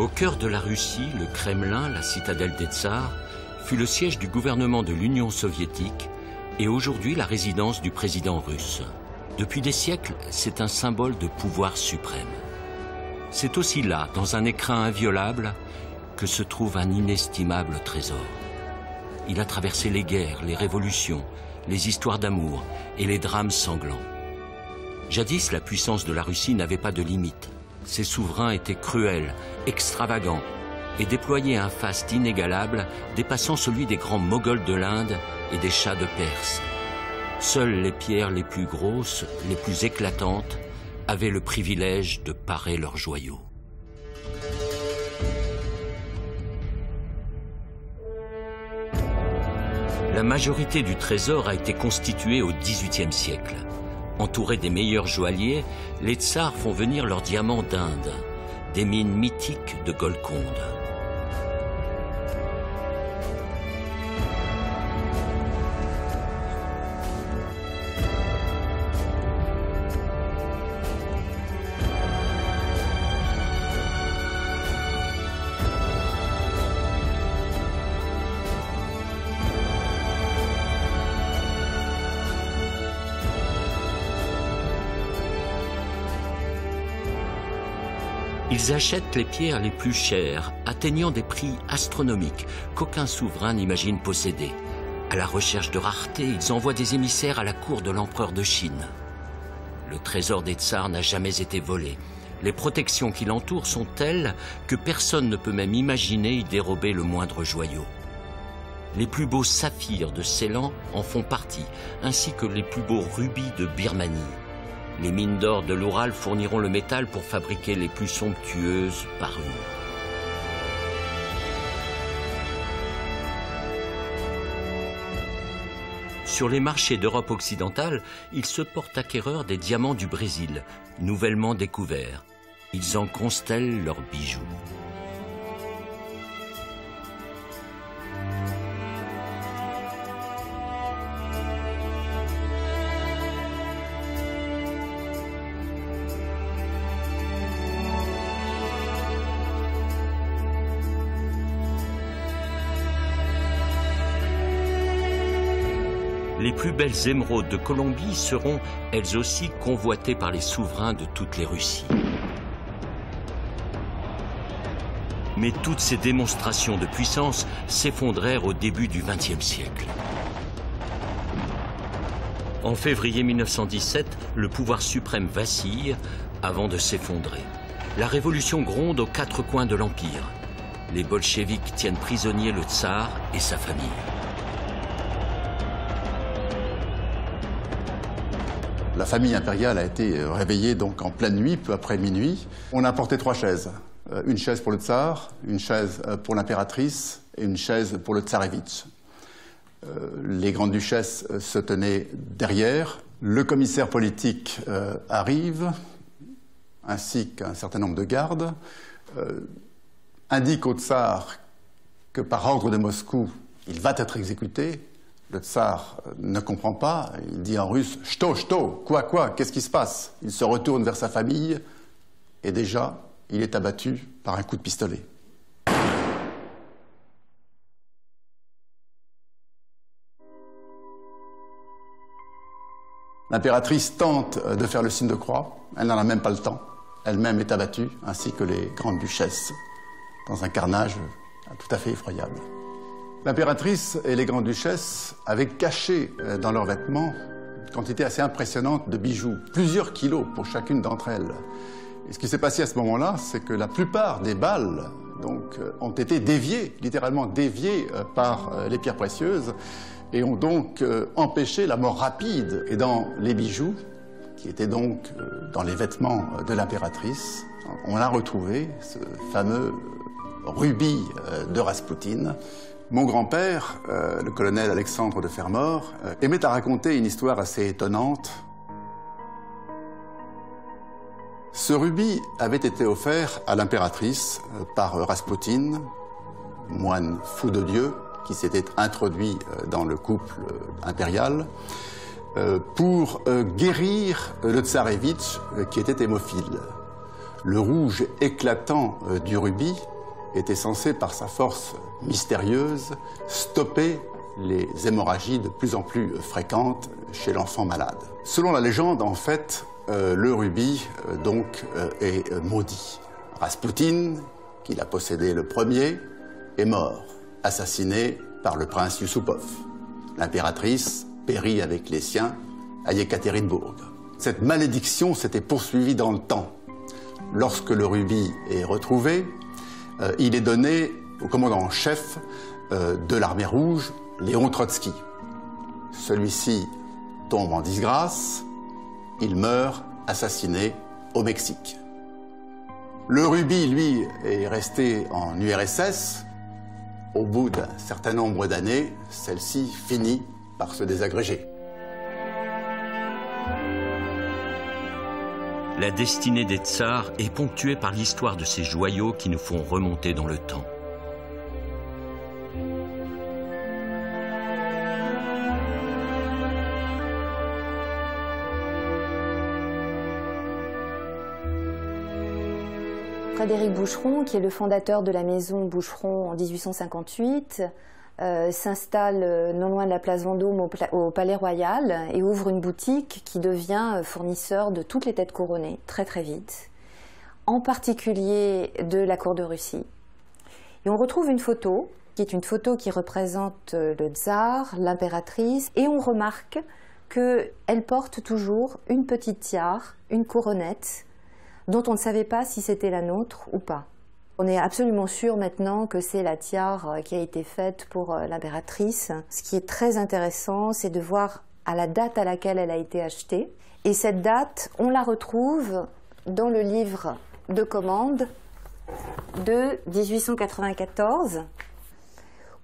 Au cœur de la Russie, le Kremlin, la citadelle des tsars, fut le siège du gouvernement de l'Union soviétique et aujourd'hui la résidence du président russe. Depuis des siècles, c'est un symbole de pouvoir suprême. C'est aussi là, dans un écrin inviolable, que se trouve un inestimable trésor. Il a traversé les guerres, les révolutions, les histoires d'amour et les drames sanglants. Jadis, la puissance de la Russie n'avait pas de limite. Ses souverains étaient cruels, extravagants et déployaient un faste inégalable dépassant celui des grands moghols de l'Inde et des chats de Perse. Seules les pierres les plus grosses, les plus éclatantes, avaient le privilège de parer leurs joyaux. La majorité du trésor a été constituée au XVIIIe siècle. Entourés des meilleurs joailliers, les tsars font venir leurs diamants d'Inde, des mines mythiques de Golconde. Ils achètent les pierres les plus chères, atteignant des prix astronomiques qu'aucun souverain n'imagine posséder. À la recherche de rareté, ils envoient des émissaires à la cour de l'empereur de Chine. Le trésor des tsars n'a jamais été volé. Les protections qui l'entourent sont telles que personne ne peut même imaginer y dérober le moindre joyau. Les plus beaux saphirs de Ceylan en font partie, ainsi que les plus beaux rubis de Birmanie. Les mines d'or de l'Oural fourniront le métal pour fabriquer les plus somptueuses parures. Sur les marchés d'Europe occidentale, ils se portent acquéreurs des diamants du Brésil, nouvellement découverts. Ils en constellent leurs bijoux. Belles émeraudes de Colombie seront, elles aussi, convoitées par les souverains de toutes les Russies. Mais toutes ces démonstrations de puissance s'effondrèrent au début du XXe siècle. En février 1917, le pouvoir suprême vacille avant de s'effondrer. La révolution gronde aux quatre coins de l'Empire. Les bolcheviks tiennent prisonnier le tsar et sa famille. La famille impériale a été réveillée donc en pleine nuit, peu après minuit. On a apporté trois chaises. Euh, une chaise pour le tsar, une chaise euh, pour l'impératrice et une chaise pour le tsarevitch. Euh, les grandes duchesses se tenaient derrière. Le commissaire politique arrive, ainsi qu'un certain nombre de gardes, indique au tsar que par ordre de Moscou, il va être exécuté. Le tsar ne comprend pas, il dit en russe « Ch'to, ch'to, quoi, quoi, qu'est-ce qui se passe ?» Il se retourne vers sa famille et déjà, il est abattu par un coup de pistolet. L'impératrice tente de faire le signe de croix, elle n'en a même pas le temps. Elle-même est abattue, ainsi que les grandes duchesses, dans un carnage tout à fait effroyable. L'impératrice et les grandes duchesses avaient caché euh, dans leurs vêtements une quantité assez impressionnante de bijoux, plusieurs kilos pour chacune d'entre elles. Et ce qui s'est passé à ce moment-là, c'est que la plupart des balles donc, euh, ont été déviées, littéralement déviées euh, par les pierres précieuses, et ont donc empêché la mort rapide. Et dans les bijoux, qui étaient donc dans les vêtements de l'impératrice, on a retrouvé ce fameux rubis de Raspoutine, mon grand-père, euh, le colonel Alexandre de Fermort, euh, aimait à raconter une histoire assez étonnante. Ce rubis avait été offert à l'impératrice euh, par Raspoutine, moine fou de Dieu, qui s'était introduit dans le couple impérial, pour guérir le tsarevitch qui était hémophile. Le rouge éclatant du rubis était censé, par sa force mystérieuse, stopper les hémorragies de plus en plus fréquentes chez l'enfant malade. Selon la légende, en fait, euh, le rubis euh, donc est maudit. Rasputin, qui l'a possédé le premier, est mort, assassiné par le prince Yusupov. L'impératrice périt avec les siens à Yekaterinbourg. Cette malédiction s'était poursuivie dans le temps. Lorsque le rubis est retrouvé, euh, il est donné au commandant en chef euh, de l'armée rouge, Léon Trotsky. Celui-ci tombe en disgrâce, il meurt assassiné au Mexique. Le rubis, lui, est resté en URSS. Au bout d'un certain nombre d'années, celle-ci finit par se désagréger. La destinée des tsars est ponctuée par l'histoire de ces joyaux qui nous font remonter dans le temps. Frédéric Boucheron, qui est le fondateur de la maison Boucheron en 1858, euh, s'installe euh, non loin de la place Vendôme au, Palais Royal et ouvre une boutique qui devient euh, fournisseur de toutes les têtes couronnées très très vite, en particulier de la cour de Russie. Et on retrouve une photo qui est une photo qui représente le tsar, l'impératrice, et on remarque qu'elle porte toujours une petite tiare, une couronnette, dont on ne savait pas si c'était la nôtre ou pas. On est absolument sûr maintenant que c'est la tiare euh, qui a été faite pour euh, l'impératrice. Ce qui est très intéressant, c'est de voir à la date à laquelle elle a été achetée. Et cette date, on la retrouve dans le livre de commande de 1894,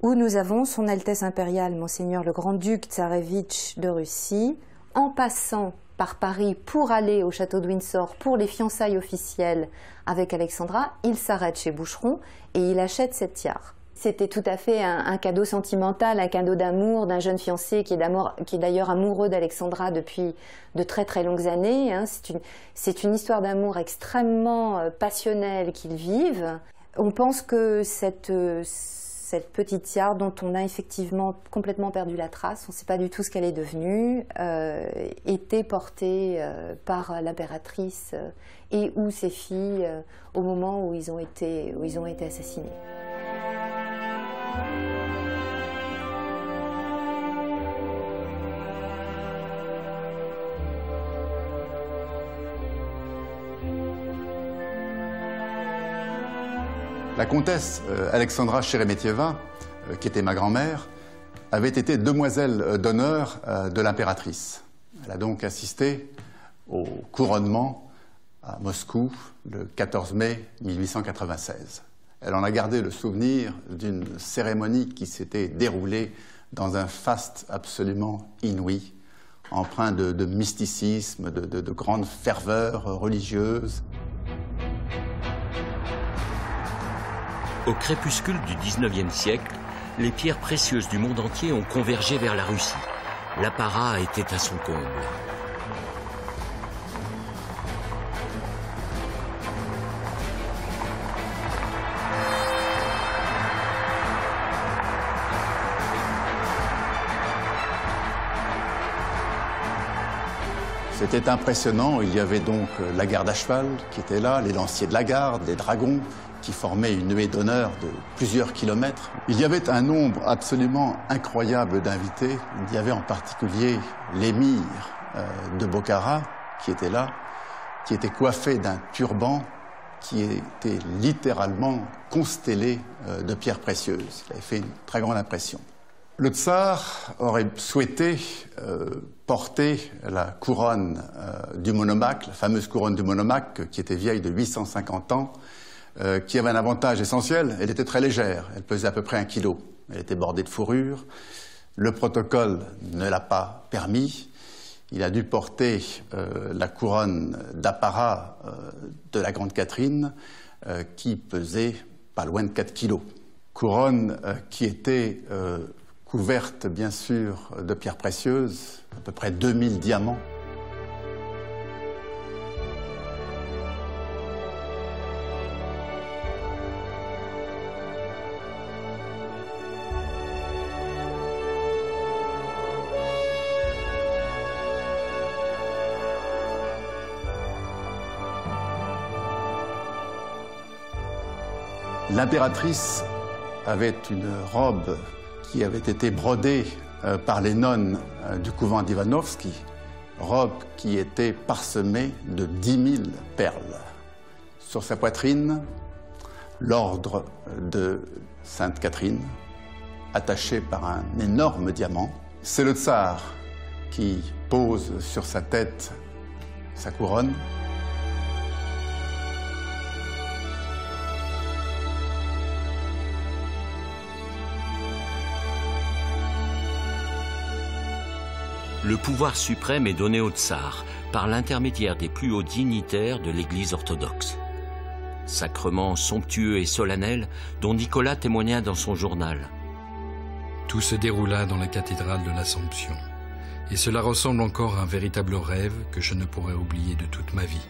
où nous avons Son Altesse impériale, Monseigneur le Grand-Duc Tsarevitch de Russie, en passant par Paris pour aller au château de Windsor pour les fiançailles officielles avec Alexandra, il s'arrête chez Boucheron et il achète cette tiare. C'était tout à fait un, cadeau sentimental, un cadeau d'amour d'un jeune fiancé qui est d'ailleurs amoureux d'Alexandra depuis de très très longues années. Hein. C'est une, histoire d'amour extrêmement euh, passionnelle qu'ils vivent. On pense que cette, euh, cette petite tiare dont on a effectivement complètement perdu la trace, on ne sait pas du tout ce qu'elle est devenue, euh, était portée euh, par l'impératrice euh, et ou ses filles au moment où ils ont été, où ils ont été assassinés. La comtesse euh, Alexandra Sheremetyeva, euh, qui était ma grand-mère, avait été demoiselle euh, d'honneur de l'impératrice. Elle a donc assisté au couronnement à Moscou le 14 mai 1896. Elle en a gardé le souvenir d'une cérémonie qui s'était déroulée dans un faste absolument inouï, empreint de, mysticisme, de, de grande ferveur religieuse. Au crépuscule du XIXe siècle, les pierres précieuses du monde entier ont convergé vers la Russie. L'apparat était à son comble. C'était impressionnant. Il y avait donc la garde à cheval qui était là, les lanciers de la garde, les dragons, qui formait une nuée d'honneur de plusieurs kilomètres. Il y avait un nombre absolument incroyable d'invités. Il y avait en particulier l'émir euh, de Bokhara qui était là, qui était coiffé d'un turban qui était littéralement constellé euh, de pierres précieuses. Il avait fait une très grande impression. Le tsar aurait souhaité euh, porter la couronne du monomaque, la fameuse couronne du monomaque qui était vieille de 850 ans, euh, qui avait un avantage essentiel, elle était très légère, elle pesait à peu près un kilo, elle était bordée de fourrure, le protocole ne l'a pas permis, il a dû porter euh, la couronne d'apparat euh, de la Grande Catherine qui pesait pas loin de 4 kilos. Couronne qui était couverte bien sûr de pierres précieuses, à peu près 2000 diamants. L'impératrice avait une robe qui avait été brodée euh, par les nonnes euh, du couvent d'Ivanovski, robe qui était parsemée de dix mille perles. Sur sa poitrine, l'ordre de Sainte Catherine, attaché par un énorme diamant. C'est le tsar qui pose sur sa tête sa couronne. Le pouvoir suprême est donné au tsar par l'intermédiaire des plus hauts dignitaires de l'Église orthodoxe. Sacrement somptueux et solennel dont Nicolas témoigna dans son journal. Tout se déroula dans la cathédrale de l'Assomption. Et cela ressemble encore à un véritable rêve que je ne pourrai oublier de toute ma vie.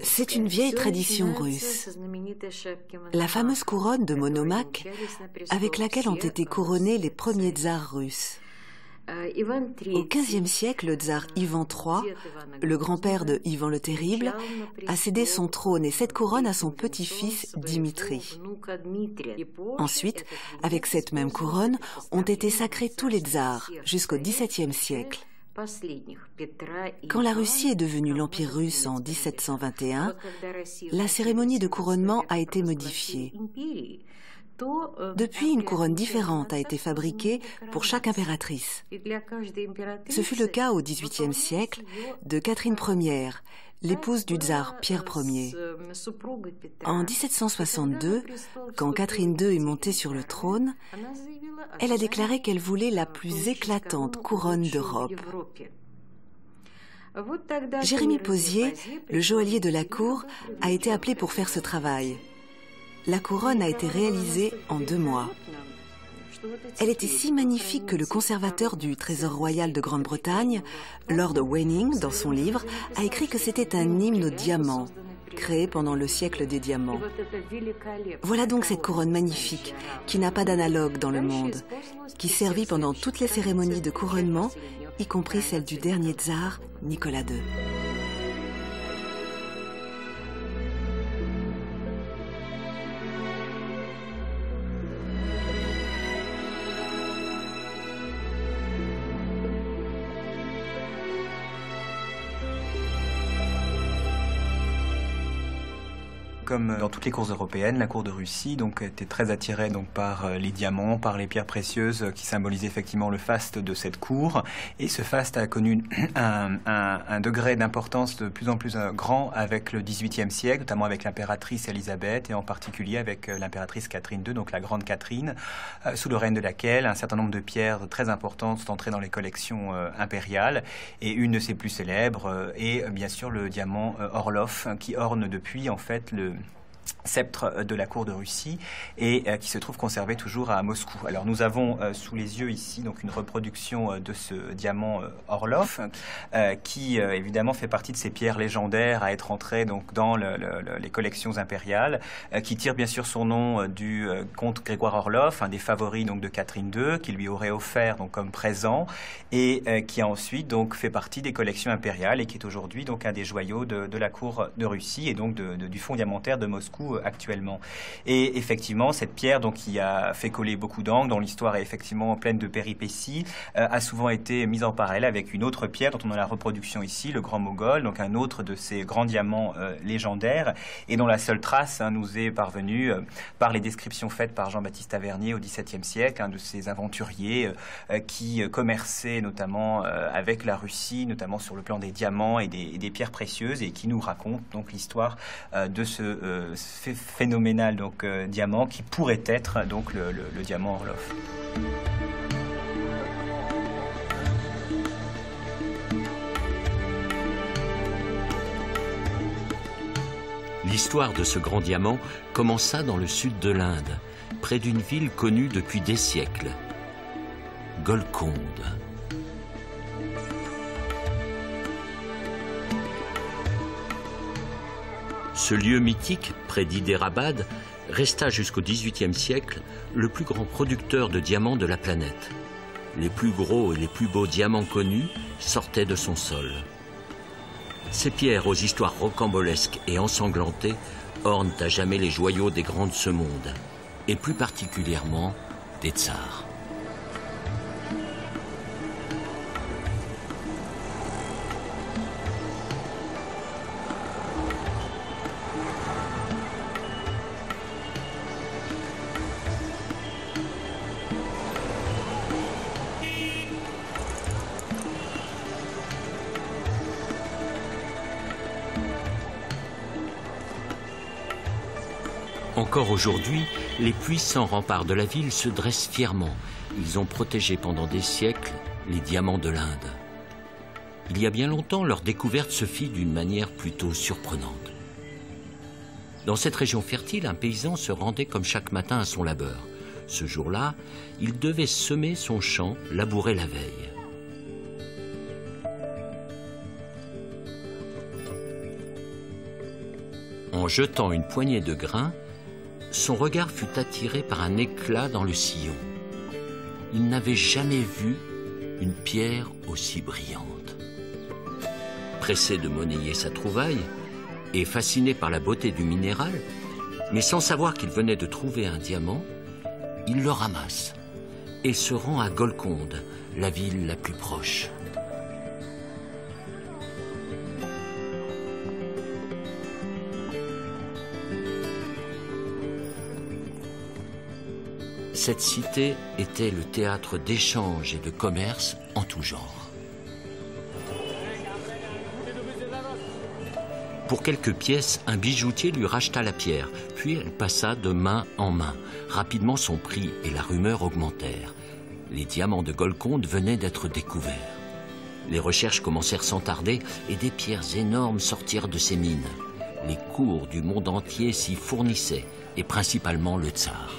C'est une vieille tradition russe. La fameuse couronne de Monomaque avec laquelle ont été couronnés les premiers tsars russes. Au XVe siècle, le tsar Ivan III, le grand-père de Ivan le Terrible, a cédé son trône et cette couronne à son petit-fils Dimitri. Ensuite, avec cette même couronne, ont été sacrés tous les tsars jusqu'au XVIIe siècle. Quand la Russie est devenue l'Empire russe en 1721, la cérémonie de couronnement a été modifiée. Depuis, une couronne différente a été fabriquée pour chaque impératrice. Ce fut le cas au XVIIIe siècle de Catherine Ier, l'épouse du tsar Pierre Ier. En 1762, quand Catherine II est montée sur le trône, elle a déclaré qu'elle voulait la plus éclatante couronne d'Europe. Jérémie Posier, le joaillier de la cour, a été appelé pour faire ce travail. La couronne a été réalisée en deux mois. Elle était si magnifique que le conservateur du Trésor royal de Grande-Bretagne, Lord Wenning, dans son livre, a écrit que c'était un hymne au diamant, créé pendant le siècle des diamants. Voilà donc cette couronne magnifique, qui n'a pas d'analogue dans le monde, qui servit pendant toutes les cérémonies de couronnement, y compris celle du dernier tsar, Nicolas II. Comme dans toutes les courses européennes, la cour de Russie donc était très attirée donc par euh, les diamants, par les pierres précieuses qui symbolisaient effectivement le faste de cette cour. Et ce faste a connu un, degré d'importance de plus en plus euh, grand avec le XVIIIe siècle, notamment avec l'impératrice Élisabeth et en particulier avec euh, l'impératrice Catherine II, donc la grande Catherine, sous le règne de laquelle un certain nombre de pierres très importantes sont entrées dans les collections impériales. Et une de ses plus célèbres est bien sûr le diamant Orlov qui orne depuis en fait le sceptre euh, de la cour de Russie et euh, qui se trouve conservé toujours à Moscou. Alors nous avons euh, sous les yeux ici donc une reproduction de ce diamant Orlov qui évidemment fait partie de ces pierres légendaires à être entrées donc dans les collections impériales qui tire bien sûr son nom du comte Grégoire Orlov, un des favoris donc de Catherine II qui lui aurait offert donc comme présent et qui a ensuite donc fait partie des collections impériales et qui est aujourd'hui donc un des joyaux de, la cour de Russie et donc du fonds diamantaire de Moscou euh, actuellement. Et effectivement, cette pierre, donc, qui a fait coller beaucoup d'angles, dont l'histoire est effectivement pleine de péripéties, euh, a souvent été mise en parallèle avec une autre pierre dont on a la reproduction ici, le Grand Mogol, donc un autre de ces grands diamants euh, légendaires, et dont la seule trace hein, nous est parvenue par les descriptions faites par Jean-Baptiste Tavernier au XVIIe siècle, un de ces aventuriers qui commerçait notamment avec la Russie, notamment sur le plan des diamants et des, des pierres précieuses, et qui nous raconte donc l'histoire de ce phénoménal donc euh, diamant qui pourrait être donc le, le diamant Orlov. L'histoire de ce grand diamant commença dans le sud de l'Inde, près d'une ville connue depuis des siècles, Golconde. Ce lieu mythique, près d'Hyderabad, resta jusqu'au XVIIIe siècle le plus grand producteur de diamants de la planète. Les plus gros et les plus beaux diamants connus sortaient de son sol. Ces pierres aux histoires rocambolesques et ensanglantées ornent à jamais les joyaux des grands de ce monde, et plus particulièrement des tsars. Encore aujourd'hui, les puissants remparts de la ville se dressent fièrement. Ils ont protégé pendant des siècles les diamants de l'Inde. Il y a bien longtemps, leur découverte se fit d'une manière plutôt surprenante. Dans cette région fertile, un paysan se rendait comme chaque matin à son labeur. Ce jour-là, il devait semer son champ, labourer la veille. En jetant une poignée de grains, son regard fut attiré par un éclat dans le sillon. Il n'avait jamais vu une pierre aussi brillante. Pressé de monnayer sa trouvaille et fasciné par la beauté du minéral, mais sans savoir qu'il venait de trouver un diamant, il le ramasse et se rend à Golconde, la ville la plus proche. Cette cité était le théâtre d'échanges et de commerce en tout genre. Pour quelques pièces, un bijoutier lui racheta la pierre, puis elle passa de main en main. Rapidement, son prix et la rumeur augmentèrent. Les diamants de Golconde venaient d'être découverts. Les recherches commencèrent sans tarder et des pierres énormes sortirent de ces mines. Les cours du monde entier s'y fournissaient, et principalement le tsar.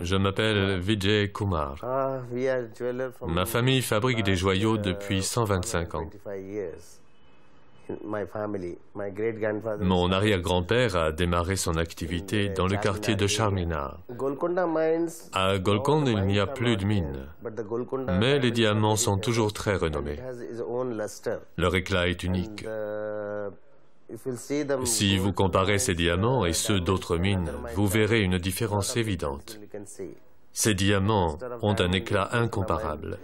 Je m'appelle Vijay Kumar. Ah, Ma famille fabrique des joyaux uh, depuis 125 ans. Mon arrière-grand-père a démarré son activité dans le quartier de Charminar. À Golconda, il n'y a plus de mines, mais les diamants sont toujours très renommés. Leur éclat est unique. Si vous comparez ces diamants et ceux d'autres mines, vous verrez une différence évidente. Ces diamants ont un éclat incomparable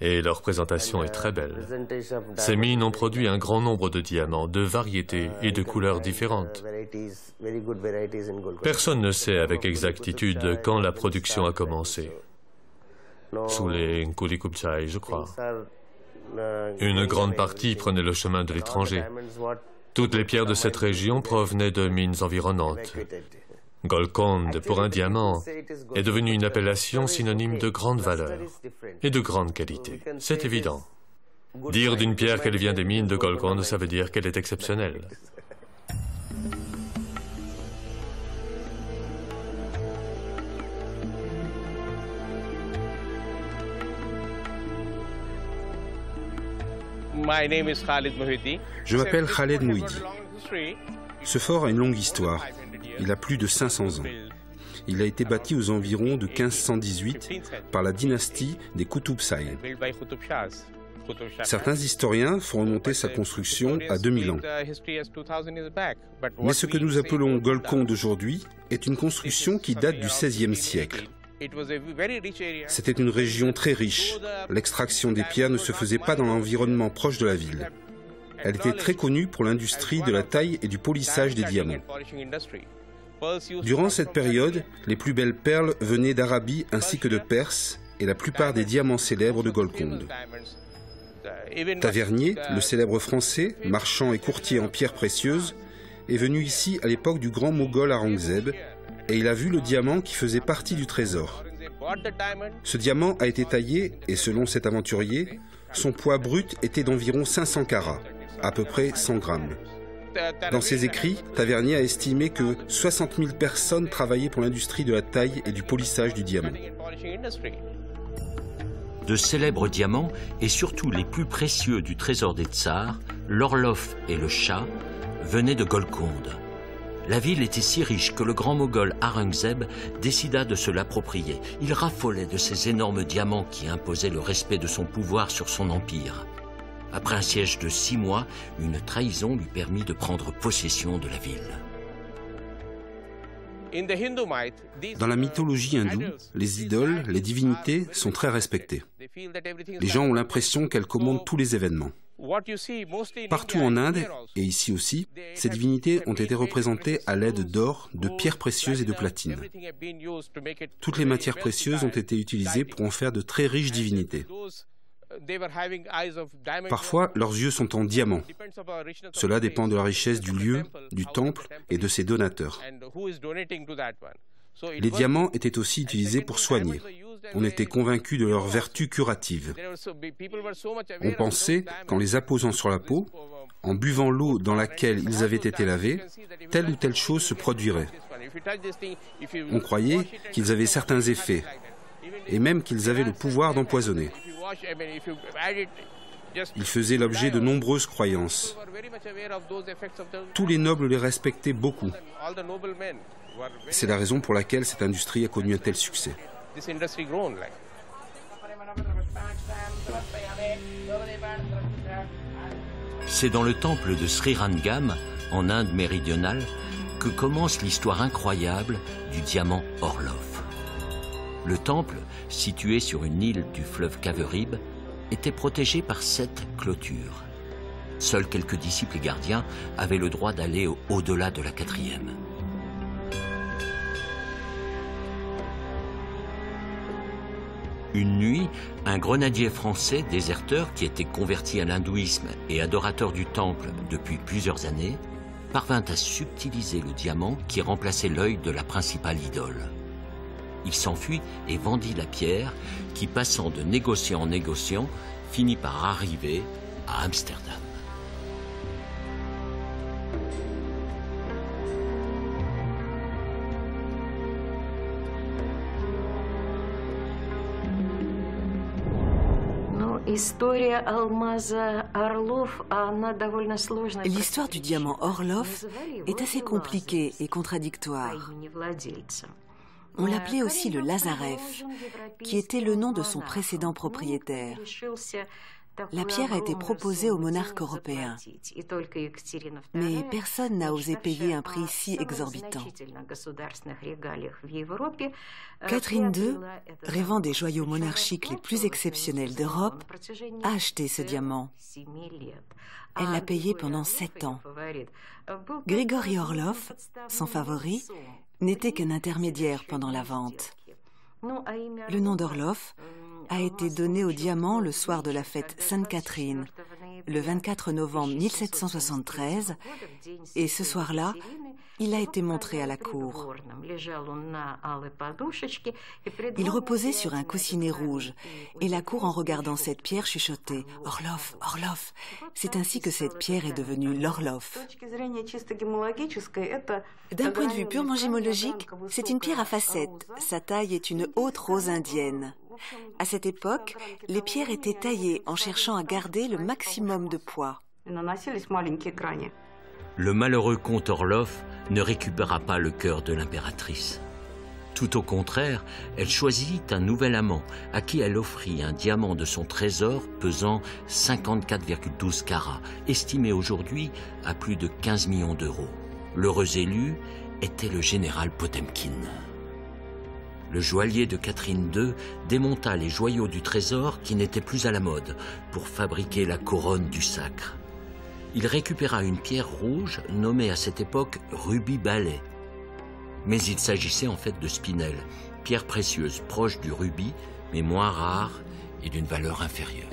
et leur présentation est très belle. Ces mines ont produit un grand nombre de diamants de variétés et de couleurs différentes. Personne ne sait avec exactitude quand la production a commencé. Sous les Nkuli je crois. Une grande partie prenait le chemin de l'étranger. Toutes les pierres de cette région provenaient de mines environnantes. Golconde, pour un diamant, est devenue une appellation synonyme de grande valeur et de grande qualité. C'est évident. Dire d'une pierre qu'elle vient des mines de Golconde, ça veut dire qu'elle est exceptionnelle. Je m'appelle Khaled Mouhidi. Ce fort a une longue histoire. Il a plus de 500 ans. Il a été bâti aux environs de 1518 par la dynastie des Qutub Certains historiens font remonter sa construction à 2000 ans. Mais ce que nous appelons Golconde aujourd'hui est une construction qui date du XVIe siècle. C'était une région très riche. L'extraction des pierres ne se faisait pas dans l'environnement proche de la ville. Elle était très connue pour l'industrie de la taille et du polissage des diamants. Durant cette période, les plus belles perles venaient d'Arabie ainsi que de Perse et la plupart des diamants célèbres de Golconde. Tavernier, le célèbre français, marchand et courtier en pierres précieuses, est venu ici à l'époque du grand Moghol Aurangzeb et il a vu le diamant qui faisait partie du trésor. Ce diamant a été taillé et selon cet aventurier, son poids brut était d'environ 500 carats, à peu près 100 grammes. Dans ses écrits, Tavernier a estimé que 60 000 personnes travaillaient pour l'industrie de la taille et du polissage du diamant. De célèbres diamants, et surtout les plus précieux du trésor des tsars, l'Orlov et le Shah, venaient de Golconde. La ville était si riche que le grand moghol Aurangzeb décida de se l'approprier. Il raffolait de ces énormes diamants qui imposaient le respect de son pouvoir sur son empire. Après un siège de six mois, une trahison lui permit de prendre possession de la ville. Dans la mythologie hindoue, les idoles, les divinités sont très respectées. Les gens ont l'impression qu'elles commandent tous les événements. Partout en Inde, et ici aussi, ces divinités ont été représentées à l'aide d'or, de pierres précieuses et de platine. Toutes les matières précieuses ont été utilisées pour en faire de très riches divinités. Parfois, leurs yeux sont en diamant. Cela dépend de la richesse du lieu, du temple et de ses donateurs. Les diamants étaient aussi utilisés pour soigner. On était convaincu de leur vertu curative. On pensait qu'en les apposant sur la peau, en buvant l'eau dans laquelle ils avaient été lavés, telle ou telle chose se produirait. On croyait qu'ils avaient certains effets, et même qu'ils avaient le pouvoir d'empoisonner. Ils faisaient l'objet de nombreuses croyances. Tous les nobles les respectaient beaucoup. C'est la raison pour laquelle cette industrie a connu un tel succès. C'est dans le temple de Srirangam, en Inde méridionale, que commence l'histoire incroyable du diamant Orlov. Le temple, situé sur une île du fleuve Kaverib, était protégé par sept clôtures. Seuls quelques disciples et gardiens avaient le droit d'aller au-delà de la quatrième. Une nuit, un grenadier français déserteur qui était converti à l'hindouisme et adorateur du temple depuis plusieurs années parvint à subtiliser le diamant qui remplaçait l'œil de la principale idole. Il s'enfuit et vendit la pierre qui, passant de négociant en négociant, finit par arriver à Amsterdam. L'histoire du diamant Orlov est assez compliquée et contradictoire. On l'appelait aussi le Lazarev, qui était le nom de son précédent propriétaire. La pierre a été proposée aux monarques européens, mais personne n'a osé payer un prix si exorbitant. Catherine II, rêvant des joyaux monarchiques les plus exceptionnels d'Europe, a acheté ce diamant. Elle l'a payé pendant sept ans. Grigory Orlov, son favori, n'était qu'un intermédiaire pendant la vente. Le nom d'Orlov a été donné au diamant le soir de la fête Sainte-Catherine, le 24 novembre 1773, et ce soir-là, il a été montré à la cour. Il reposait sur un coussinet rouge, et la cour, en regardant cette pierre, chuchotait Orlov, Orlov. C'est ainsi que cette pierre est devenue l'Orlov. D'un point de vue purement gémologique, c'est une pierre à facettes. Sa taille est une haute rose indienne. À cette époque, les pierres étaient taillées en cherchant à garder le maximum de poids. Le malheureux comte Orlov ne récupéra pas le cœur de l'impératrice. Tout au contraire, elle choisit un nouvel amant à qui elle offrit un diamant de son trésor pesant 54,12 carats, estimé aujourd'hui à plus de 15 millions d'euros. L'heureux élu était le général Potemkin le joaillier de Catherine II démonta les joyaux du trésor qui n'étaient plus à la mode pour fabriquer la couronne du sacre. Il récupéra une pierre rouge nommée à cette époque rubis balai. Mais il s'agissait en fait de spinel, pierre précieuse proche du rubis, mais moins rare et d'une valeur inférieure.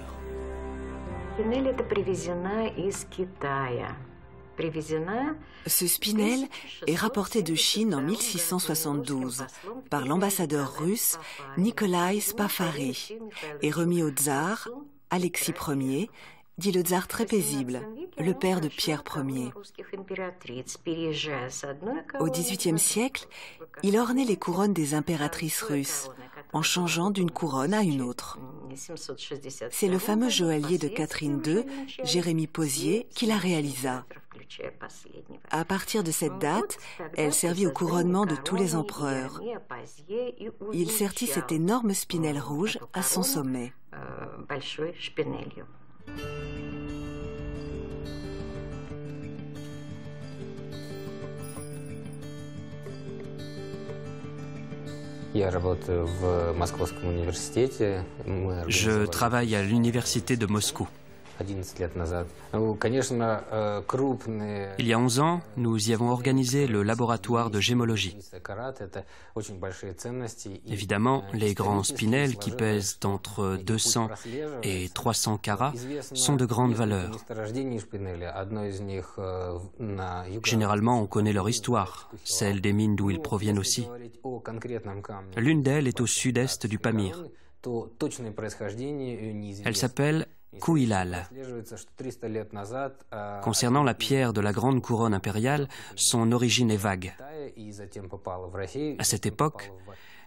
Ce spinel est rapporté de Chine en 1672 par l'ambassadeur russe Nikolai Spafari et remis au tsar Alexis Ier dit le tsar très paisible, le père de Pierre Ier. Au XVIIIe siècle, il ornait les couronnes des impératrices russes en changeant d'une couronne à une autre. C'est le fameux joaillier de Catherine II, Jérémie Posier, qui la réalisa. À partir de cette date, elle servit au couronnement de tous les empereurs. Il sertit cette énorme spinelle rouge à son sommet. Je travaille à l'université de Moscou. Il y a 11 ans, nous y avons organisé le laboratoire de gémologie. Évidemment, les grands spinels qui pèsent entre 200 et 300 carats sont de grande valeur. Généralement, on connaît leur histoire, celle des mines d'où ils proviennent aussi. L'une d'elles est au sud-est du Pamir. Elle s'appelle Kouilal. Concernant la pierre de la grande couronne impériale, son origine est vague. À cette époque,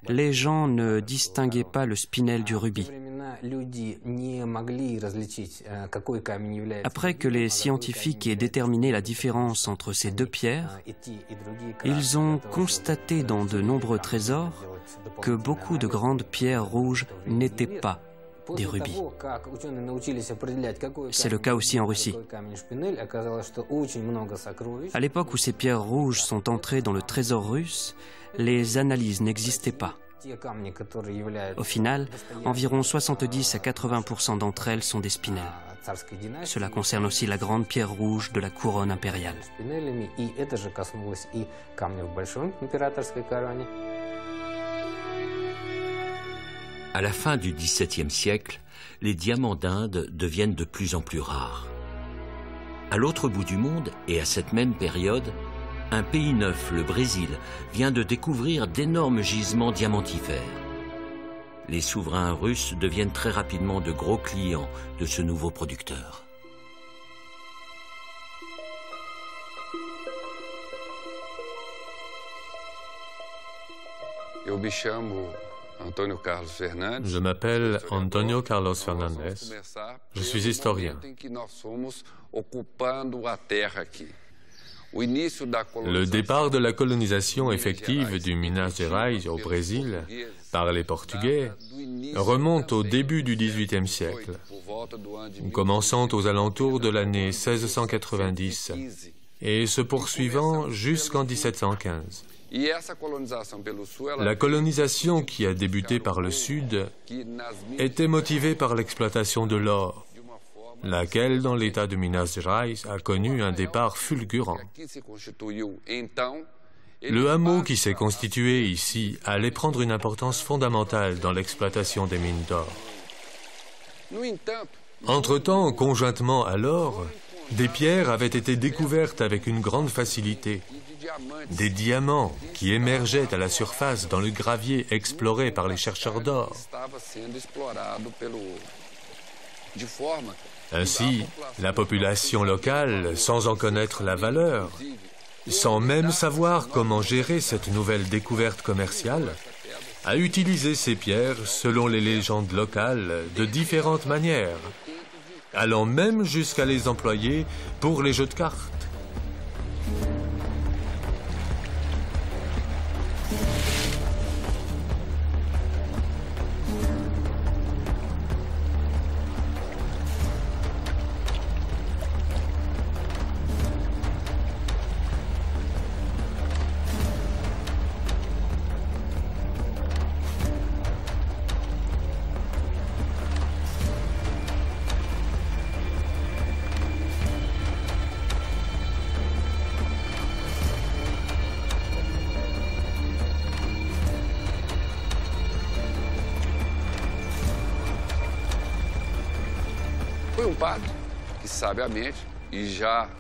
les gens ne distinguaient pas le spinel du rubis. Après que les scientifiques aient déterminé la différence entre ces deux pierres, ils ont constaté dans de nombreux trésors que beaucoup de grandes pierres rouges n'étaient pas des rubis. C'est le cas aussi en Russie. À l'époque où ces pierres rouges sont entrées dans le trésor russe, les analyses n'existaient pas. Au final, environ 70 à 80% d'entre elles sont des spinels. Cela concerne aussi la grande pierre rouge de la couronne impériale. À la fin du XVIIe siècle, les diamants d'Inde deviennent de plus en plus rares. À l'autre bout du monde, et à cette même période, un pays neuf, le Brésil, vient de découvrir d'énormes gisements diamantifères. Les souverains russes deviennent très rapidement de gros clients de ce nouveau producteur. Je m'appelle Antonio Carlos Fernandez. Je suis historien. Le départ de la colonisation effective du Minas Gerais au Brésil par les Portugais remonte au début du XVIIIe siècle, commençant aux alentours de l'année 1690 et se poursuivant jusqu'en 1715. La colonisation qui a débuté par le sud était motivée par l'exploitation de l'or, laquelle, dans l'état de Minas Gerais, a connu un départ fulgurant. Le hameau qui s'est constitué ici allait prendre une importance fondamentale dans l'exploitation des mines d'or. Entre-temps, conjointement à l'or, des pierres avaient été découvertes avec une grande facilité des diamants qui émergeaient à la surface dans le gravier exploré par les chercheurs d'or. Ainsi, la population locale, sans en connaître la valeur, sans même savoir comment gérer cette nouvelle découverte commerciale, a utilisé ces pierres, selon les légendes locales, de différentes manières, allant même jusqu'à les employer pour les jeux de cartes.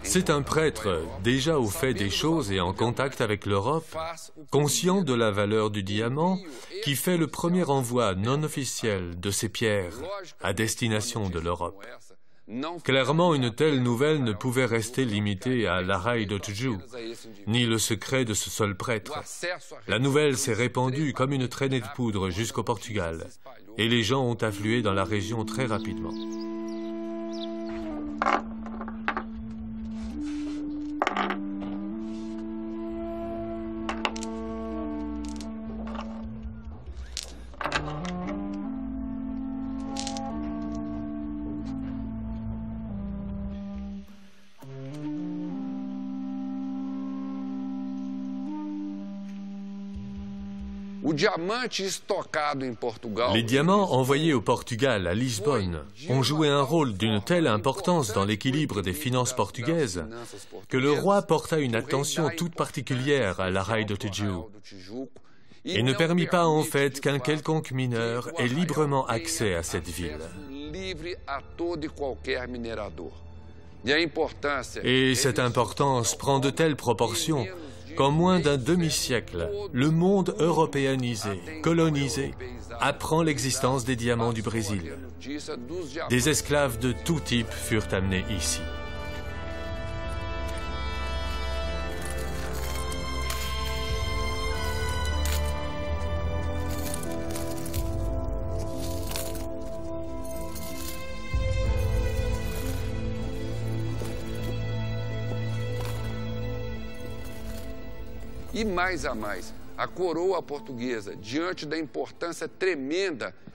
C'est un prêtre déjà au fait des choses et en contact avec l'Europe, conscient de la valeur du diamant, qui fait le premier envoi non officiel de ces pierres à destination de l'Europe. Clairement, une telle nouvelle ne pouvait rester limitée à l'Araï d'Otju, ni le secret de ce seul prêtre. La nouvelle s'est répandue comme une traînée de poudre jusqu'au Portugal, et les gens ont afflué dans la région très rapidement. Les diamants envoyés au Portugal, à Lisbonne, ont joué un rôle d'une telle importance dans l'équilibre des finances portugaises que le roi porta une attention toute particulière à la raille de Tijuca et ne permit pas en fait qu'un quelconque mineur ait librement accès à cette ville. Et cette importance prend de telles proportions qu'en moins d'un demi-siècle, le monde européanisé, colonisé, apprend l'existence des diamants du Brésil. Des esclaves de tout type furent amenés ici.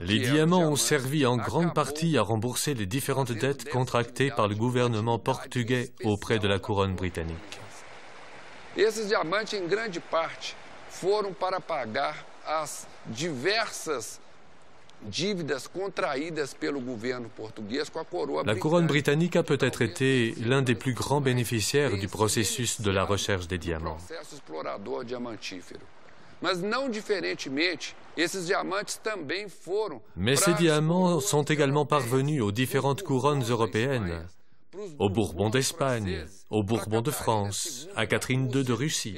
Les diamants ont servi en grande partie à rembourser les différentes dettes contractées par le gouvernement portugais auprès de la couronne britannique. Esses diamantes, em grande parte, foram para pagar as diversas la couronne britannique a peut-être été l'un des plus grands bénéficiaires du processus de la recherche des diamants. Mais ces diamants sont également parvenus aux différentes couronnes européennes au Bourbon d'Espagne, au Bourbon de France, à Catherine II de Russie.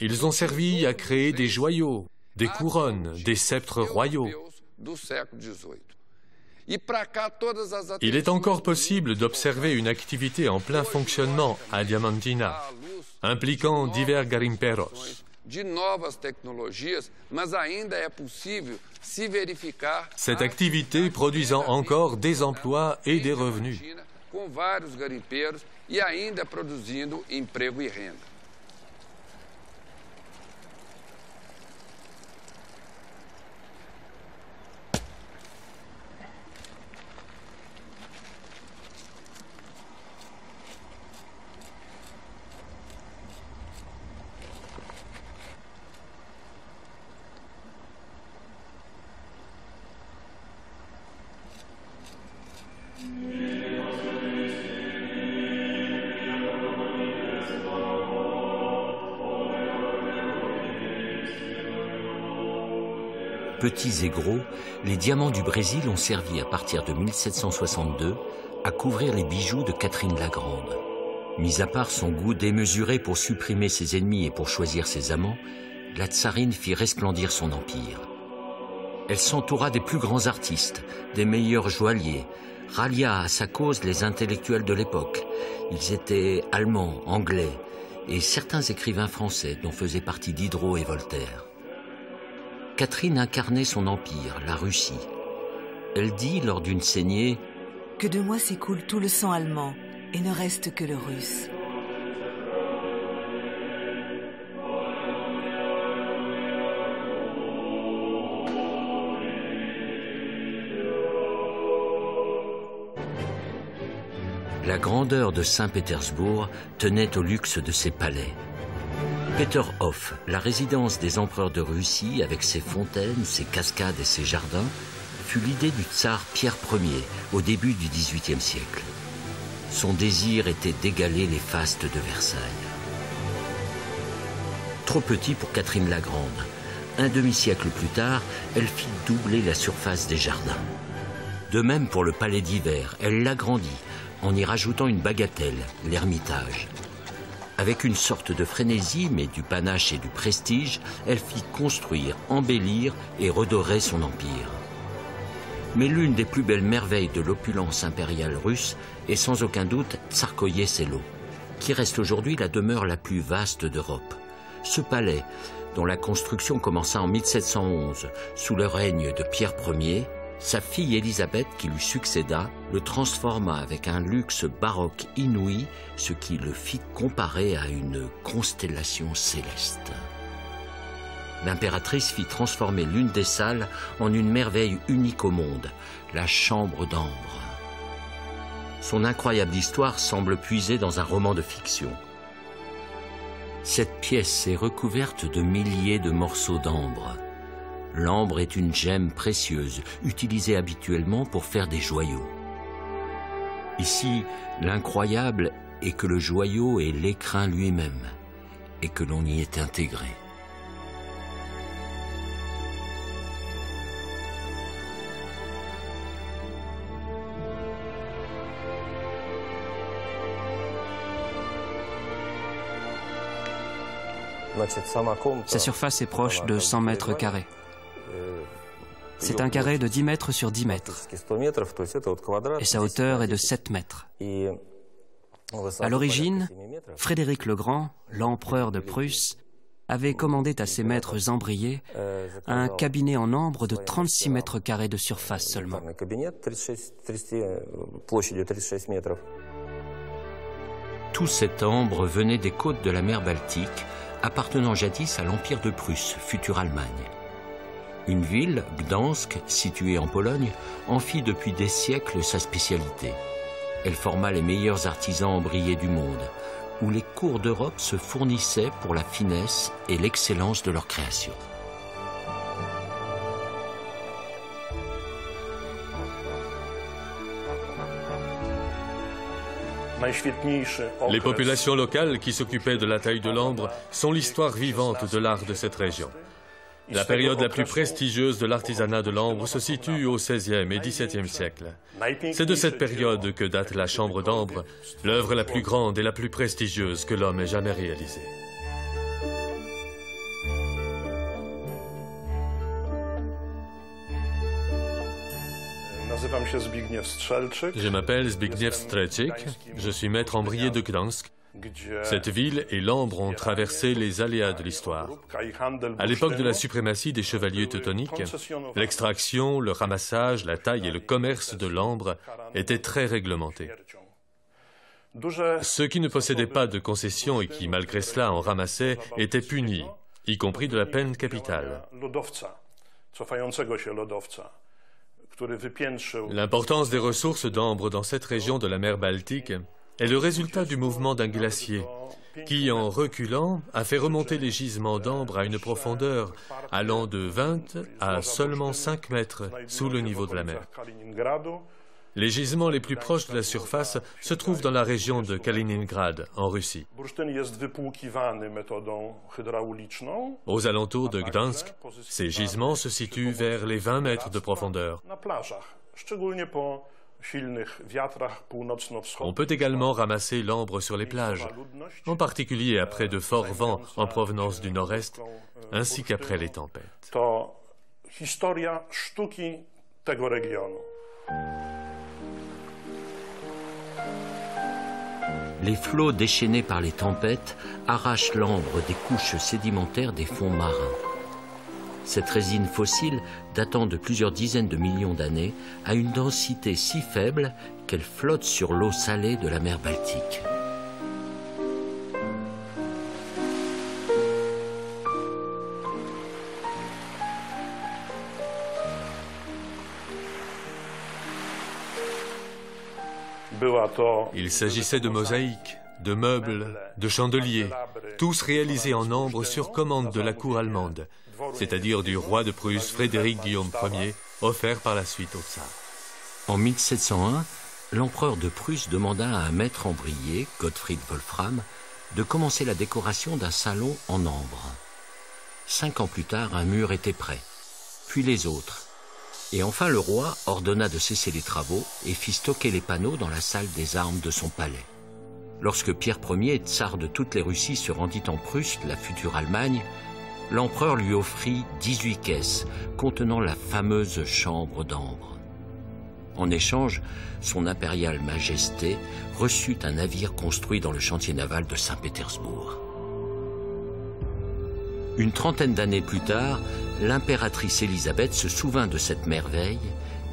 Ils ont servi à créer des joyaux, des couronnes, des sceptres royaux. Il est encore possible d'observer une activité en plein fonctionnement à Diamantina, impliquant divers garimperos. Cette activité produisant encore des emplois et des revenus. Petits et gros, les diamants du Brésil ont servi à partir de 1762 à couvrir les bijoux de Catherine la Grande. Mis à part son goût démesuré pour supprimer ses ennemis et pour choisir ses amants, la tsarine fit resplendir son empire. Elle s'entoura des plus grands artistes, des meilleurs joailliers, rallia à sa cause les intellectuels de l'époque. Ils étaient allemands, anglais et certains écrivains français dont faisaient partie Diderot et Voltaire. Catherine incarnait son empire, la Russie. Elle dit lors d'une saignée Que de moi s'écoule tout le sang allemand et ne reste que le russe. La grandeur de Saint-Pétersbourg tenait au luxe de ses palais. Peterhof, la résidence des empereurs de Russie avec ses fontaines, ses cascades et ses jardins, fut l'idée du tsar Pierre Ier au début du XVIIIe siècle. Son désir était d'égaler les fastes de Versailles. Trop petit pour Catherine la Grande, un demi-siècle plus tard, elle fit doubler la surface des jardins. De même pour le palais d'hiver, elle l'agrandit en y rajoutant une bagatelle, l'Ermitage. Avec une sorte de frénésie, mais du panache et du prestige, elle fit construire, embellir et redorer son empire. Mais l'une des plus belles merveilles de l'opulence impériale russe est sans aucun doute Tsarkoye Selo, qui reste aujourd'hui la demeure la plus vaste d'Europe. Ce palais, dont la construction commença en 1711 sous le règne de Pierre Ier, sa fille Élisabeth, qui lui succéda, le transforma avec un luxe baroque inouï, ce qui le fit comparer à une constellation céleste. L'impératrice fit transformer l'une des salles en une merveille unique au monde, la chambre d'ambre. Son incroyable histoire semble puiser dans un roman de fiction. Cette pièce est recouverte de milliers de morceaux d'ambre L'ambre est une gemme précieuse, utilisée habituellement pour faire des joyaux. Ici, l'incroyable est que le joyau est l'écrin lui-même et que l'on y est intégré. Sa surface est proche de 100 mètres carrés. C'est un carré de 10 mètres sur 10 mètres. Et sa hauteur est de 7 mètres. À l'origine, Frédéric le Grand, l'empereur de Prusse, avait commandé à ses maîtres embriés un cabinet en ambre de 36 mètres carrés de surface seulement. Tout cet ambre venait des côtes de la mer Baltique, appartenant jadis à l'Empire de Prusse, future Allemagne. Une ville, Gdansk, située en Pologne, en fit depuis des siècles sa spécialité. Elle forma les meilleurs artisans embriés du monde, où les cours d'Europe se fournissaient pour la finesse et l'excellence de leur création. Les populations locales qui s'occupaient de la taille de l'ambre sont l'histoire vivante de l'art de cette région. La période la plus prestigieuse de l'artisanat de l'ambre se situe au XVIe et XVIIe siècle. C'est de cette période que date la Chambre d'ambre, l'œuvre la plus grande et la plus prestigieuse que l'homme ait jamais réalisée. Je m'appelle Zbigniew Strelczyk, je suis maître embrié de Gdansk, cette ville et l'Ambre ont traversé les aléas de l'histoire. À l'époque de la suprématie des chevaliers teutoniques, l'extraction, le ramassage, la taille et le commerce de l'Ambre étaient très réglementés. Ceux qui ne possédaient pas de concessions et qui, malgré cela, en ramassaient, étaient punis, y compris de la peine capitale. L'importance des ressources d'ambre dans cette région de la mer Baltique est le résultat du mouvement d'un glacier qui, en reculant, a fait remonter les gisements d'ambre à une profondeur allant de 20 à seulement 5 mètres sous le niveau de la mer. Les gisements les plus proches de la surface se trouvent dans la région de Kaliningrad, en Russie. Aux alentours de Gdansk, ces gisements se situent vers les 20 mètres de profondeur. On peut également ramasser l'ambre sur les plages, en particulier après de forts vents en provenance du nord-est, ainsi qu'après les tempêtes. Les flots déchaînés par les tempêtes arrachent l'ambre des couches sédimentaires des fonds marins. Cette résine fossile, datant de plusieurs dizaines de millions d'années, a une densité si faible qu'elle flotte sur l'eau salée de la mer Baltique. Il s'agissait de mosaïques, de meubles, de chandeliers, tous réalisés en ambre sur commande de la cour allemande, c'est-à-dire du roi de Prusse Frédéric Guillaume Ier, offert par la suite au tsar. En 1701, l'empereur de Prusse demanda à un maître embrier, Gottfried Wolfram, de commencer la décoration d'un salon en ambre. Cinq ans plus tard, un mur était prêt, puis les autres. Et enfin le roi ordonna de cesser les travaux et fit stocker les panneaux dans la salle des armes de son palais. Lorsque Pierre Ier, tsar de toutes les Russies, se rendit en Prusse, la future Allemagne, l'empereur lui offrit 18 caisses contenant la fameuse chambre d'ambre. En échange, son impériale majesté reçut un navire construit dans le chantier naval de Saint-Pétersbourg. Une trentaine d'années plus tard, l'impératrice Élisabeth se souvint de cette merveille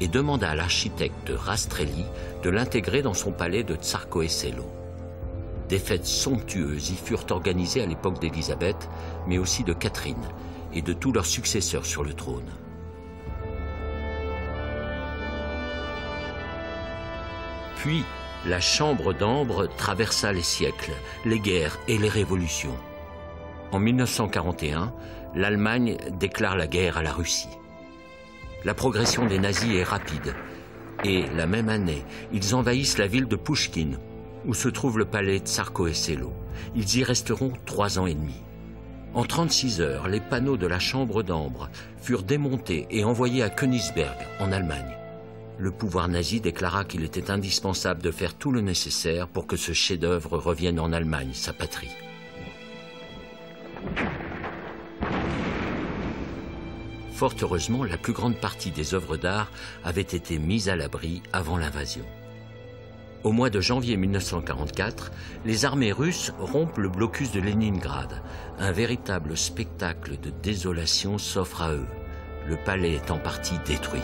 et demanda à l'architecte Rastrelli de l'intégrer dans son palais de Tsarkoe-Selo. Des fêtes somptueuses y furent organisées à l'époque d'Élisabeth, mais aussi de Catherine et de tous leurs successeurs sur le trône. Puis, la chambre d'ambre traversa les siècles, les guerres et les révolutions. En 1941, l'Allemagne déclare la guerre à la Russie. La progression des nazis est rapide. Et la même année, ils envahissent la ville de Pushkin, où se trouve le palais Tsarko et Selo. Ils y resteront trois ans et demi. En 36 heures, les panneaux de la chambre d'ambre furent démontés et envoyés à Königsberg, en Allemagne. Le pouvoir nazi déclara qu'il était indispensable de faire tout le nécessaire pour que ce chef-d'œuvre revienne en Allemagne, sa patrie. Fort heureusement, la plus grande partie des œuvres d'art avait été mise à l'abri avant l'invasion. Au mois de janvier 1944, les armées russes rompent le blocus de Leningrad. Un véritable spectacle de désolation s'offre à eux. Le palais est en partie détruit.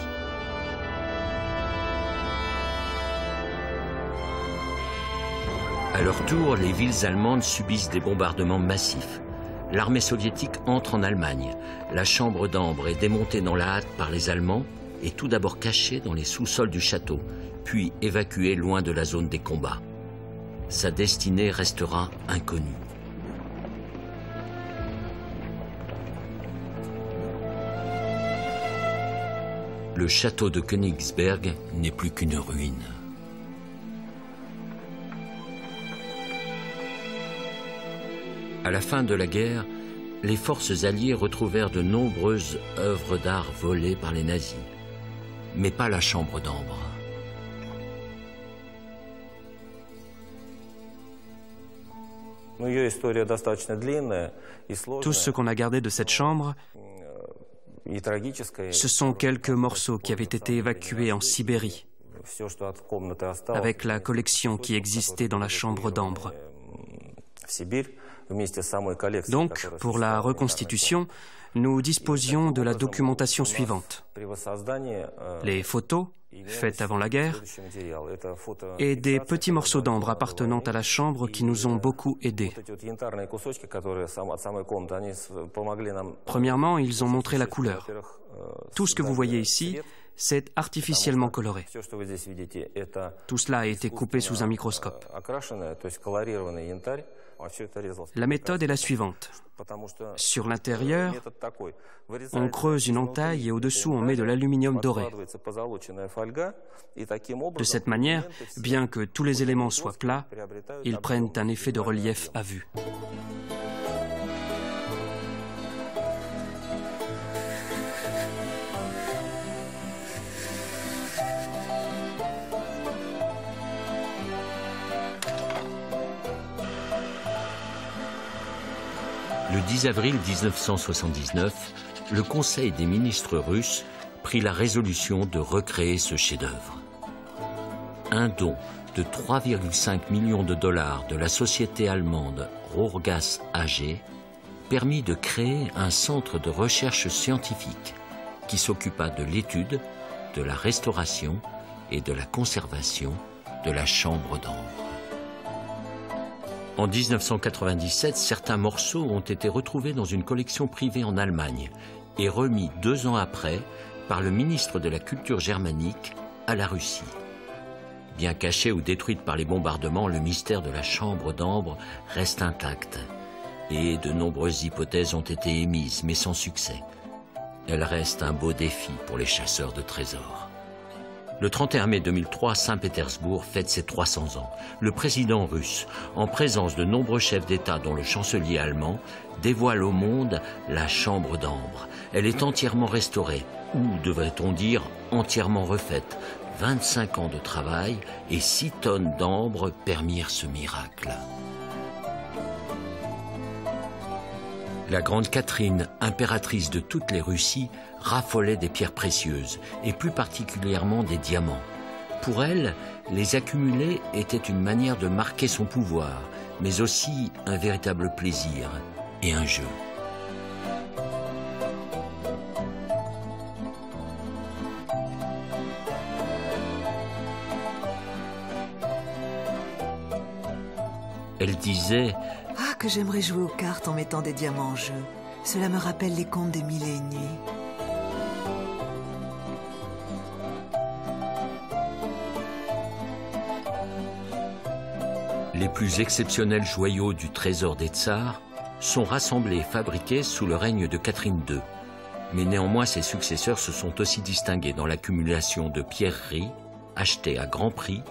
À leur tour, les villes allemandes subissent des bombardements massifs l'armée soviétique entre en Allemagne. La chambre d'ambre est démontée dans la hâte par les Allemands et tout d'abord cachée dans les sous-sols du château, puis évacuée loin de la zone des combats. Sa destinée restera inconnue. Le château de Königsberg n'est plus qu'une ruine. À la fin de la guerre, les forces alliées retrouvèrent de nombreuses œuvres d'art volées par les nazis, mais pas la chambre d'ambre. Tout ce qu'on a gardé de cette chambre, ce sont quelques morceaux qui avaient été évacués en Sibérie, avec la collection qui existait dans la chambre d'ambre. Donc, pour la reconstitution, nous disposions de la documentation suivante. Les photos, faites avant la guerre, et des petits morceaux d'ambre appartenant à la chambre qui nous ont beaucoup aidés. Premièrement, ils ont montré la couleur. Tout ce que vous voyez ici, c'est artificiellement coloré. Tout cela a été coupé sous un microscope. La méthode est la suivante. Sur l'intérieur, on creuse une entaille et au-dessous on met de l'aluminium doré. De cette manière, bien que tous les éléments soient plats, ils prennent un effet de relief à vue. Le 10 avril 1979, le Conseil des ministres russes prit la résolution de recréer ce chef-d'œuvre. Un don de 3,5 millions de dollars de la société allemande Rohrgas AG permit de créer un centre de recherche scientifique qui s'occupa de l'étude, de la restauration et de la conservation de la chambre d'ambre. En 1997, certains morceaux ont été retrouvés dans une collection privée en Allemagne et remis deux ans après par le ministre de la Culture germanique à la Russie. Bien cachée ou détruite par les bombardements, le mystère de la chambre d'ambre reste intact et de nombreuses hypothèses ont été émises, mais sans succès. Elle reste un beau défi pour les chasseurs de trésors. Le 31 mai 2003, Saint-Pétersbourg fête ses 300 ans. Le président russe, en présence de nombreux chefs d'État dont le chancelier allemand, dévoile au monde la chambre d'ambre. Elle est entièrement restaurée, ou devrait-on dire entièrement refaite, 25 ans de travail et 6 tonnes d'ambre permirent ce miracle. La grande Catherine, impératrice de toutes les Russies, raffolait des pierres précieuses, et plus particulièrement des diamants. Pour elle, les accumuler était une manière de marquer son pouvoir, mais aussi un véritable plaisir et un jeu. Elle disait Ah, que j'aimerais jouer aux cartes en mettant des diamants en jeu. Cela me rappelle les contes des mille. Les plus exceptionnels joyaux du trésor des tsars sont rassemblés et fabriqués sous le règne de Catherine II. Mais néanmoins, ses successeurs se sont aussi distingués dans l'accumulation de pierreries achetées à grand prix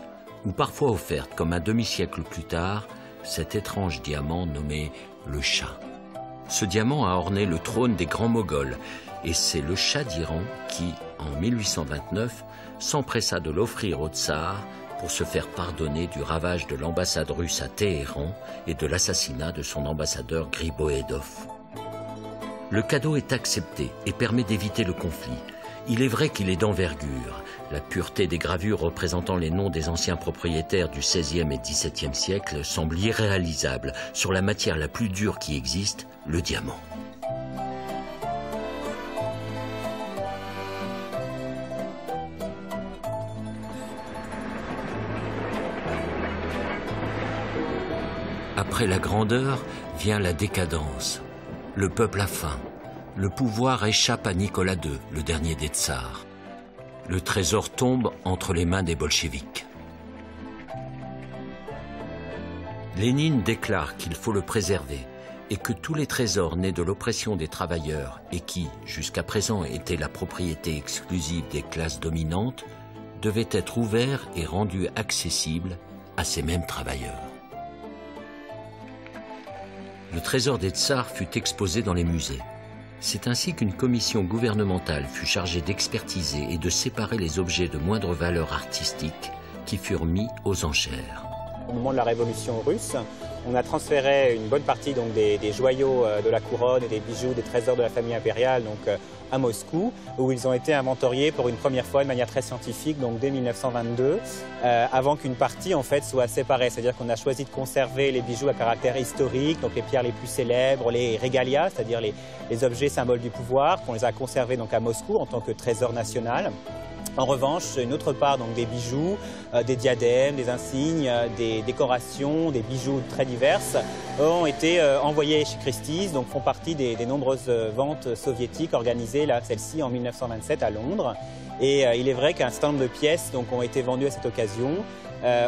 ou parfois offertes comme un demi-siècle plus tard cet étrange diamant nommé le chat. Ce diamant a orné le trône des grands moghols et c'est le chat d'Iran qui, en 1829, s'empressa de l'offrir au tsar pour se faire pardonner du ravage de l'ambassade russe à Téhéran et de l'assassinat de son ambassadeur Griboedov. Le cadeau est accepté et permet d'éviter le conflit. Il est vrai qu'il est d'envergure. La pureté des gravures représentant les noms des anciens propriétaires du XVIe et XVIIe siècle semble irréalisable sur la matière la plus dure qui existe, le diamant. Après la grandeur vient la décadence. Le peuple a faim. Le pouvoir échappe à Nicolas II, le dernier des tsars le trésor tombe entre les mains des bolcheviks. Lénine déclare qu'il faut le préserver et que tous les trésors nés de l'oppression des travailleurs et qui, jusqu'à présent, étaient la propriété exclusive des classes dominantes, devaient être ouverts et rendus accessibles à ces mêmes travailleurs. Le trésor des tsars fut exposé dans les musées. C'est ainsi qu'une commission gouvernementale fut chargée d'expertiser et de séparer les objets de moindre valeur artistique qui furent mis aux enchères. Au moment de la révolution russe, on a transféré une bonne partie donc, des, joyaux euh, de la couronne et des bijoux, des trésors de la famille impériale donc, euh, à Moscou, où ils ont été inventoriés pour une première fois de manière très scientifique, donc dès 1922, euh, avant qu'une partie en fait soit séparée. C'est-à-dire qu'on a choisi de conserver les bijoux à caractère historique, donc les pierres les plus célèbres, les régalias, c'est-à-dire les, les, objets symboles du pouvoir, qu'on les a conservés donc à Moscou en tant que trésor national. En revanche, une autre part, donc des bijoux, euh, des diadèmes, des insignes, euh, des décorations, des bijoux très diverses, ont été euh, envoyés chez Christie's, donc font partie des, nombreuses ventes soviétiques organisées, là, celle-ci en 1927 à Londres. Et il est vrai qu'un certain nombre de pièces donc, ont été vendues à cette occasion.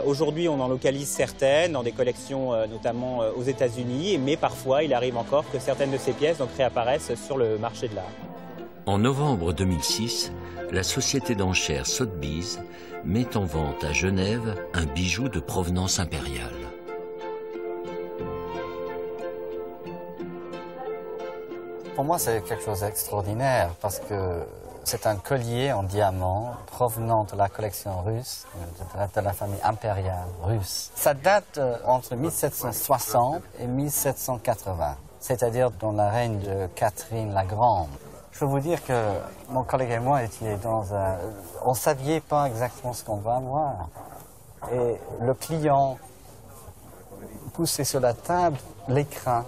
Aujourd'hui, on en localise certaines dans des collections notamment aux États-Unis, mais parfois il arrive encore que certaines de ces pièces donc, réapparaissent sur le marché de l'art. En novembre 2006, la société d'enchères Sotheby's met en vente à Genève un bijou de provenance impériale. Pour moi, c'est quelque chose d'extraordinaire parce que c'est un collier en diamant provenant de la collection russe, de la famille impériale russe. Ça date euh, entre 1760 et 1780, c'est-à-dire dans la règne de Catherine la Grande. Peux vous dire que mon collègue et moi étions dans un... On ne savait pas exactement ce qu'on va avoir. Et le client poussait sur la table l'écran.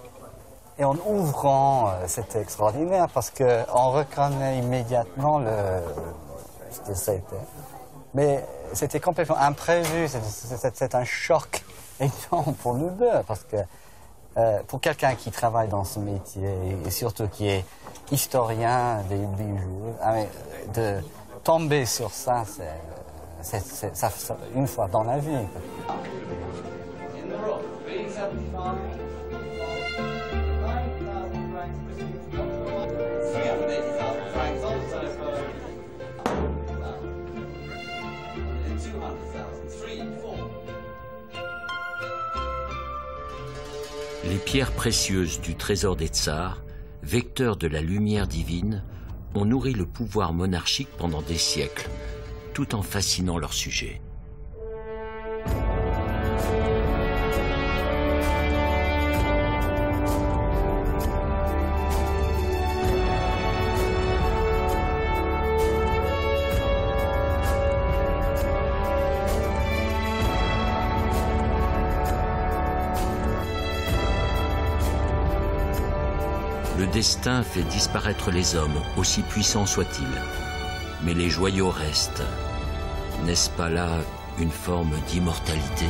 Et en ouvrant, euh, c'était extraordinaire parce qu'on reconnaît immédiatement le, ce que. Mais c'était complètement imprévu, c'est un choc énorme pour nous deux parce que euh, pour quelqu'un qui travaille dans ce métier et surtout qui est historien des bijoux, ah, de tomber sur ça, c'est une fois dans la vie. Les pierres précieuses du trésor des tsars vecteurs de la lumière divine, ont nourri le pouvoir monarchique pendant des siècles. tout en fascinant leur sujet. Destin fait disparaître les hommes, aussi puissants soient-ils. Mais les joyaux restent. N'est-ce pas là une forme d'immortalité?